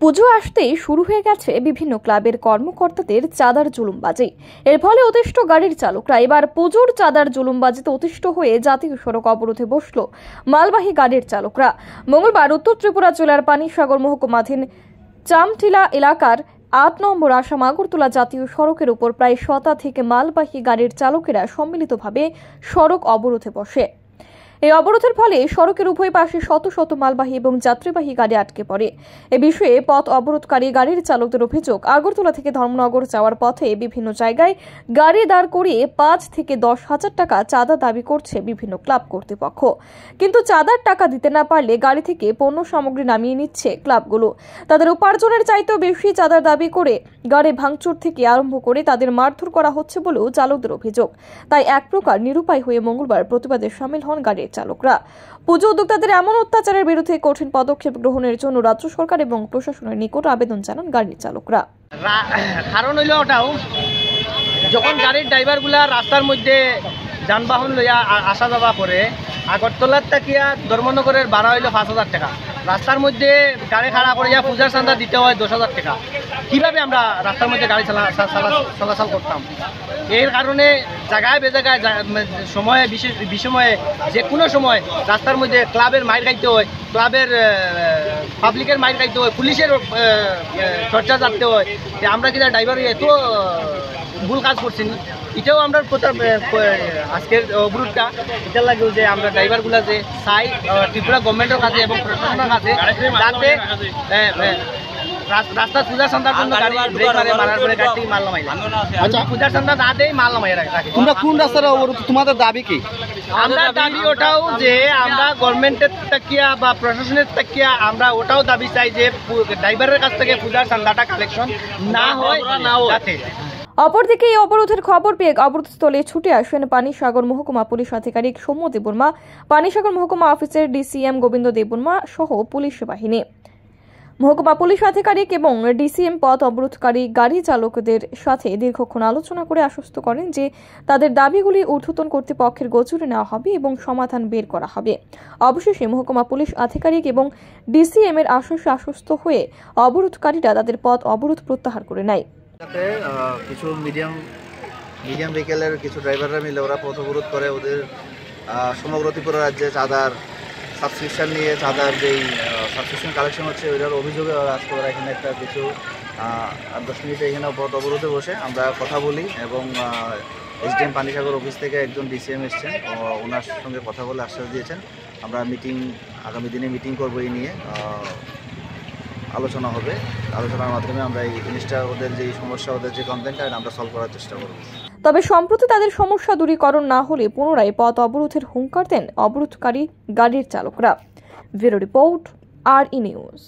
পুজো আসতেই শুরু হয়ে গেছে বিভিন্ন ক্লাবের কর্মকর্তাদের চাঁদার জুলুমবাজি। এর ফলে অতিষ্ঠ গাড়ির চালকরা এবার পুজোর চাঁদার জুলুমবাজিতে অতিষ্ঠ হয়ে জাতীয় সড়ক অবরোধে বসল মালবাহী গাড়ির চালকরা। মঙ্গলবার উত্তর ত্রিপুরা জেলার পানিসাগর মহকুমাধীন চামটিলা এলাকার আট নম্বর আসাম আগরতলা জাতীয় সড়কের উপর প্রায় শতাধিক মালবাহী গাড়ির চালকেরা সম্মিলিতভাবে সড়ক অবরোধে বসে। এই অবরোধের ফলে সড়কের উভয় পাশে শত শত মালবাহী এবং যাত্রীবাহী গাড়ি আটকে পড়ে। এ বিষয়ে পথ অবরোধকারী গাড়ির চালকদের অভিযোগ, আগরতলা থেকে ধর্মনগর যাওয়ার পথে বিভিন্ন জায়গায় গাড়ি দাঁড় করিয়ে পাঁচ থেকে দশ হাজার টাকা চাঁদা দাবি করছে বিভিন্ন ক্লাব কর্তৃপক্ষ। কিন্তু চাঁদার টাকা দিতে না পারলে গাড়ি থেকে পণ্য সামগ্রী নামিয়ে নিচ্ছে ক্লাবগুলো। তাদের উপার্জনের চাইতেও বেশি চাঁদার দাবি করে গাড়ি ভাঙচুর থেকে আরম্ভ করে তাদের মারধর করা হচ্ছে বলেও চালকদের অভিযোগ। তাই এক প্রকার নিরুপায় হয়ে মঙ্গলবার প্রতিবাদে সামিল হন গাড়ির চালকরা। পুজো উদ্যোক্তাদের এমন অত্যাচারের বিরুদ্ধে কঠিন পদক্ষেপ গ্রহণের জন্য রাজ্য সরকার এবং প্রশাসনের নিকট আবেদন জানান গাড়ির চালকরা। কারণ হইল ওটাও, যখন গাড়ির ড্রাইভারগুলা রাস্তার মধ্যে যানবাহন লইয়া আসা যাওয়া করে, আগরতলার তাকিয়া ধর্মনগরের ভাড়া হইল পাঁচ হাজার টাকা। রাস্তার মধ্যে গাড়ি খাড়া করে যা পূজার চান্দা দিতে হয় দশ হাজার টাকা কীভাবে আমরা রাস্তার মধ্যে গাড়ি চালা চলাচল করতাম এর কারণে জায়গায় বেজায়গায় জা- সময়ে, বিশেষ বিষময়ে যে কোনো সময় রাস্তার মধ্যে ক্লাবের মাইর খাইতে হয়, ক্লাবের পাবলিকের মাইর খাইতে হয় পুলিশের চর্চা যাতে হয় আমরা কিনা ড্রাইভার এত ভুল কাজ করছি। এটাও আমরা আহ, আজকের অবরোধটা এটা লাগেও যে আমরা ড্রাইভারগুলা যে চাই ত্রিপুরা গভর্নমেন্টের কাছে এবং প্রশাসনের কাছে যাতে রাস্তা পূজা সন্ধ্যার জন্য গাড়ি ব্রেক মারে মারার পরে গাড়ি মাল নামাইলা আচ্ছা। পূজার সন্ধ্যা না দেই মাল নামাই রাখে। তোমরা কোন রাস্তার অবরোধ? তোমাদের দাবি কি? আমরা দাবি ওটাও যে আমরা গভর্নমেন্টের তাকিয়া বা প্রশাসনের তাকিয়া আমরা ওটাও দাবি চাই যে ড্রাইভারের কাছ থেকে পূজার চান্দাটা কালেকশন না হয়। যাতে। অপরদিকে এই অবরোধের খবর পেয়ে অবরোধস্থলে ছুটে আসেন পানিসাগর মহকুমা পুলিশ আধিকারিক সৌম্য দেববর্মা, পানিসাগর মহকুমা অফিসের ডিসিএম গোবিন্দ দেববর্মা সহ পুলিশ বাহিনী। মহকুমা পুলিশ আধিকারিক এবং ডিসিএম পথ অবরোধকারী গাড়ি চালকদের সাথে দীর্ঘক্ষণ আলোচনা করে আশ্বস্ত করেন যে তাদের দাবিগুলি ঊর্ধ্বতন কর্তৃপক্ষের গোচরে নেওয়া হবে এবং সমাধান বের করা হবে। অবশেষে মহকুমা পুলিশ আধিকারিক এবং ডিসিএম এর আশ্বাসে আশ্বস্ত হয়ে অবরোধকারীরা তাদের পথ অবরোধ প্রত্যাহার করে নেয়। যাতে কিছু মিডিয়াম মিডিয়াম ভেহিকেলের কিছু ড্রাইভাররা মিলে ওরা পথ অবরোধ করে ওদের সমগ্র ত্রিপুরা রাজ্যে চাঁদার সাবস্ক্রিপশন নিয়ে, চাঁদার যেই সাবস্ক্রিপশন কালেকশন হচ্ছে, ওইটার অভিযোগে আজকে ওরা এখানে একটা কিছু দশ মিনিটে এখানে পথ অবরোধে বসে আমরা কথা বলি এবং এসডিএম পানিসাগর অফিস থেকে একজন ডিসিএম এসছেন। ওনার সঙ্গে কথা বলে আশ্বাস দিয়েছেন। আমরা মিটিং আগামী দিনে মিটিং করব এই নিয়ে। আলোচনা হবে। আলোচনার মাধ্যমে আমরা এই জিনিসটা, ওদের যে সমস্যা, ওদের যে কমপ্লেনটা আমরা সলভ করার চেষ্টা করব। তবে সম্প্রতি তাদের সমস্যা দূরীকরণ না হলে পুনরায় পথ অবরোধের হুঙ্কার দেন অবরোধকারী গাড়ির চালকরা। ব্যুরো রিপোর্ট আর ই নিউজ